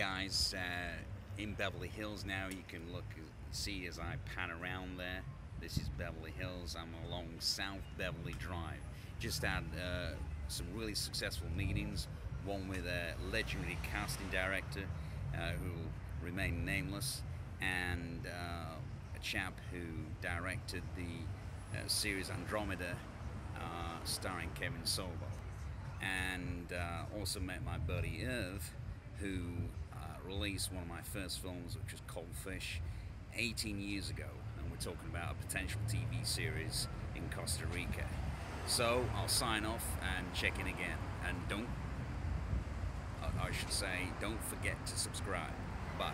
guys, uh, in Beverly Hills now, you can look see as I pan around there. This is Beverly Hills. I'm along South Beverly Drive. Just had uh, some really successful meetings. One with a legendary casting director uh, who will remain nameless, and uh, a chap who directed the uh, series Andromeda, uh, starring Kevin Sorbo. And also met my buddy Irv, who released one of my first films, which was Cold Fish, 18 years ago. And we're talking about a potential TV series in Costa Rica. So I'll sign off and check in again. And don't, I should say, don't forget to subscribe. Bye.